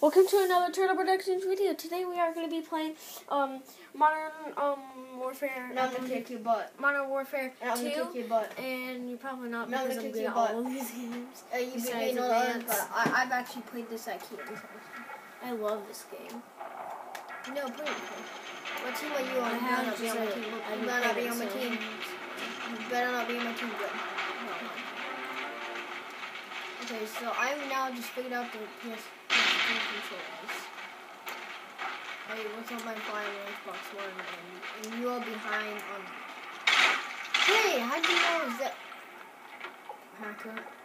Welcome to another Turtle Productions video. Today we are going to be playing um, Modern um, Warfare. Not I'm going to kick your butt. Modern Warfare and 2. Kick your butt. And you're probably not and because I'm good at all these games. Uh, you besides know Advance. But I, I've actually played this at Keaton's house. I love this game. No, pretty. What team are you on? I have not on my team. You better not be on my team. You better not be on my team, bro. Okay, so I've now just figured out the PS controllers. Hey, what's up, my flying Xbox One? And, and you are behind on. Hey, how do you know that hacker?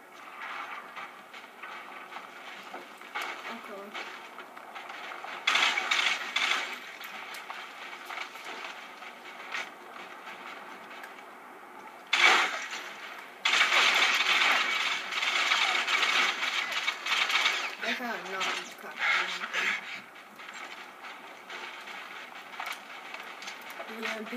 EMP.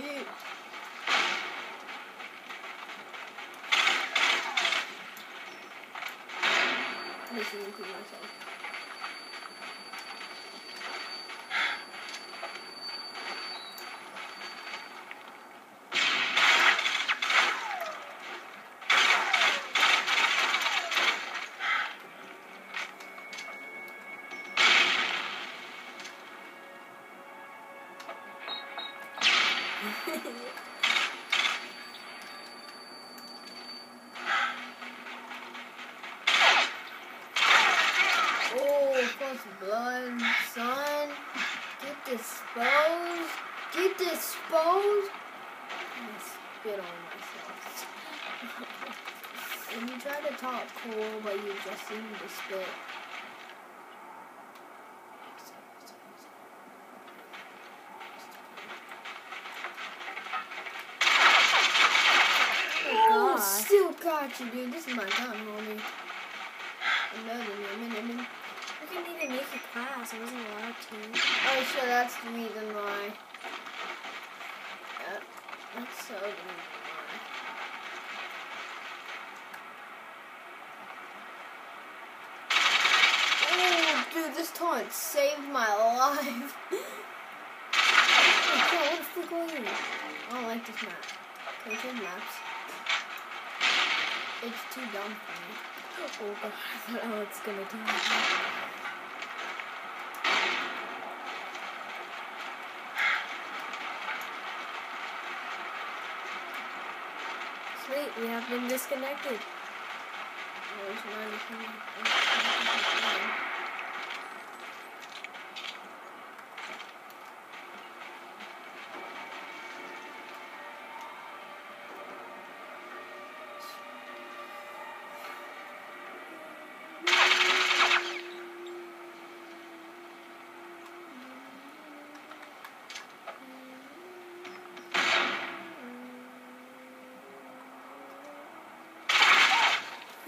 This is include myself. Oh, first blood, son. Get disposed. Get disposed. I spit on myself. and you try to talk cool, but you just seem to spit. Oh, oh still got you, dude. This is my time, homie. Another minute. Didn't even make a class. I wasn't allowed to. Oh, sure, that's the reason why. Yep, that's so why. Oh, dude, this taunt saved my life. oh, God, what the fuck are you? I don't like this map. We change maps? It's too dumb for me. Oh god, I thought Alex gonna die. Sweet, we have been disconnected. Where's my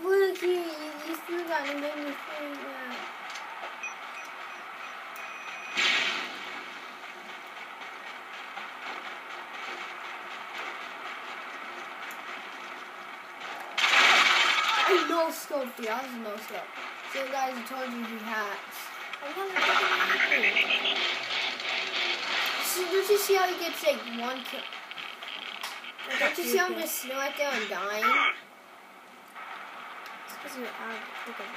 Look, you, you still got to make that. I no scoped you. I was no scope. So guys, I told you he hacks. Not fucking happy. So don't you see how he gets like one kill? Don't you see how I'm just sitting right there and dying? It's because you're out of freaking.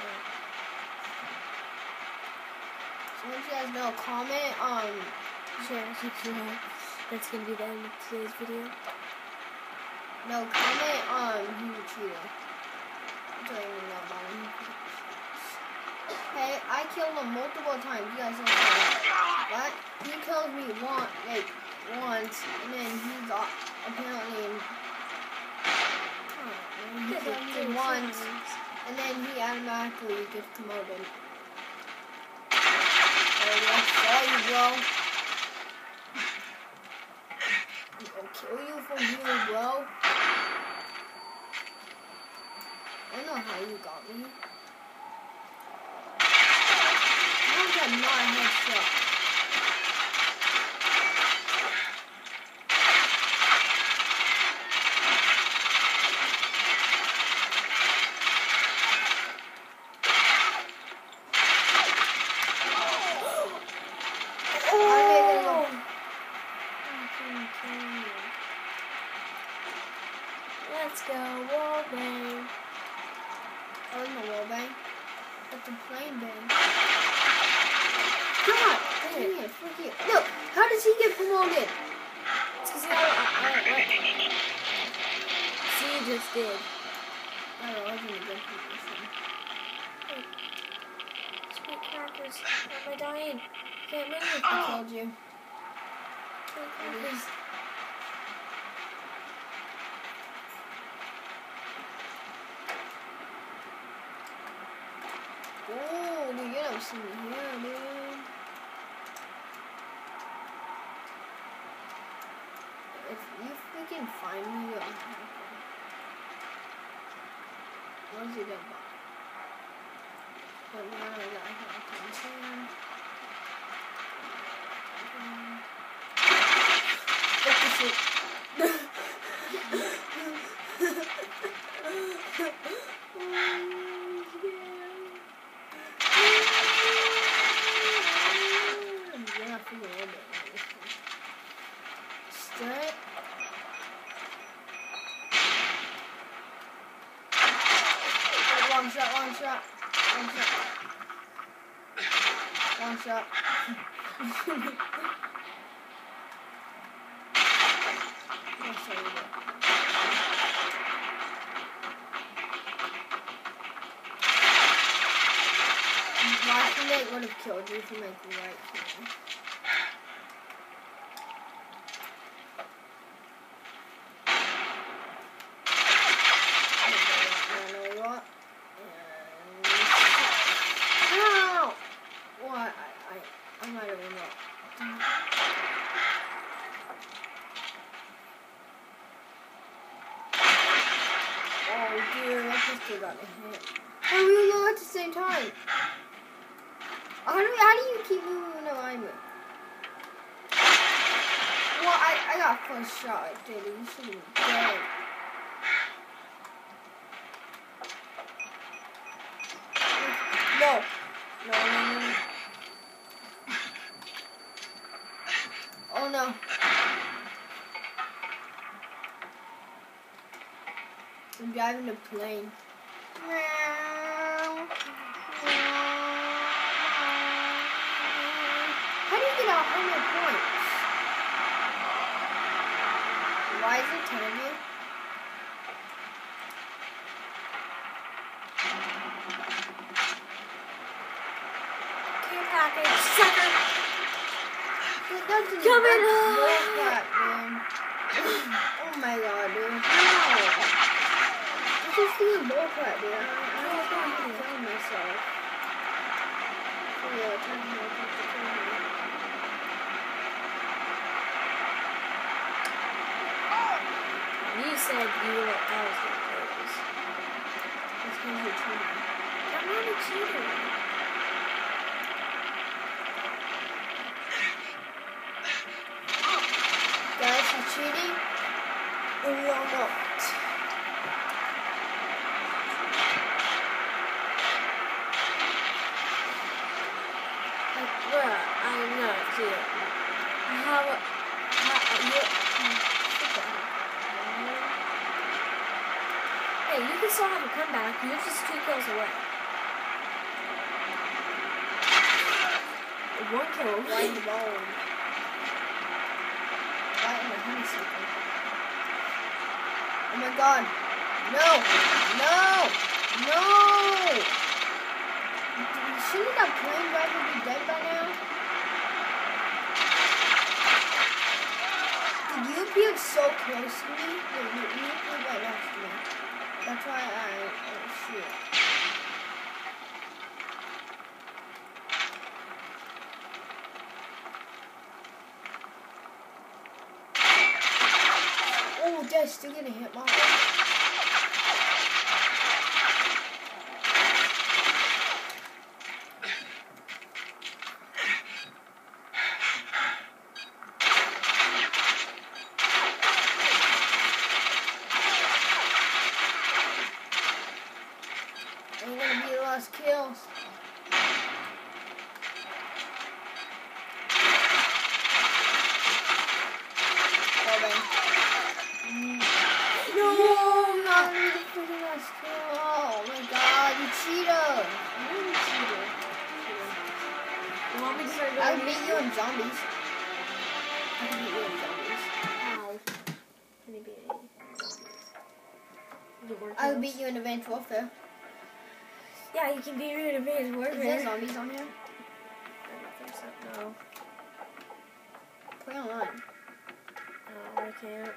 So once you guys know, comment um Share, subscribe. That's gonna be the end of today's video. No, comment um who's a cheater. I don't even know about him. Hey, I killed him multiple times. You guys don't know that. What? He kills me one like once and then he's uh, apparently he me once and then he automatically gets promoted. I saw you, bro. I'll kill you from here, bro. I don't know how you got me. Is that not a headshot? on the wall bang. That's a plane bang. Come on! Come here, fuck you. Look! How does he get promoted? It's because I, I, See, you just did. I don't know, I wasn't. Hey. Sweet crackers. Am I dying? Can't move if I told you. Sweet crackers. Dude. If you freaking find me, you'll have Where's your dead body? But now I got. Look this Yeah, I feel a little bit like this it. Long shot, long shot, long shot. Long shot. You that. Last minute would have killed you make the right kill. You know what? And- No! What? I, I, I might have been wrong. Oh dear, that pistol got a hit. Oh, we were low at the same time. How do, you keep moving in alignment? Well, I, I got first shot, dude. You should be dead. No. No, no, no. Oh no. I'm driving a plane. How do you get a hundred points? Telling you? Care package. Sucker. It doesn't Coming that's up. bullcrap, man. oh my god, dude. No. This is being bullcrap, dude. I I was going to kill myself. Oh yeah, time to kill me. You said you were I was gonna play this. Because you're cheating. I'm not a cheater. Guys, you're cheating? And we all know it. Like, bruh, I'm not cheating. How, how, you, hey, you can still comeback. You're just two kills away. One kill in the bone. Right in the honeysuckle. Oh my god. No! No! No! Shouldn't that plane driver be dead by now? Did you appeared so close to me. You, you appeared right next to me. That's why I, oh shit. Oh, Dad's still gonna hit my Ain't gonna be the last kills. Well then. Mm. No, not gonna be the freaking last kill. Oh my god, you cheater. You're a cheater. You want me to start I'll beat you in zombies. I can beat you in zombies. How? Can it be any? Is it? I would beat you in Advanced Warfare. Yeah, you can beat me in Advanced Is there zombies on here? I don't think so. No. Play online. No, I can't.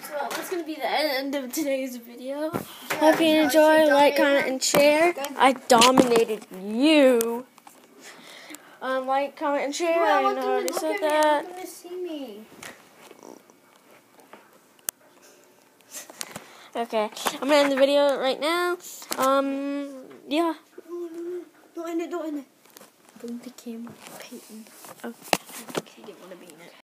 So that's gonna be the end of today's video. Yeah, Hope you no, enjoy, like, comment, and share. I dominated you. Um, like, comment, and share. Well, I want know I them already to look said at me. I that. want them to see me. Okay, I'm gonna end the video right now. Um, yeah. No, no, no. Don't end it, don't end it. Bring the camera, Peyton. Okay.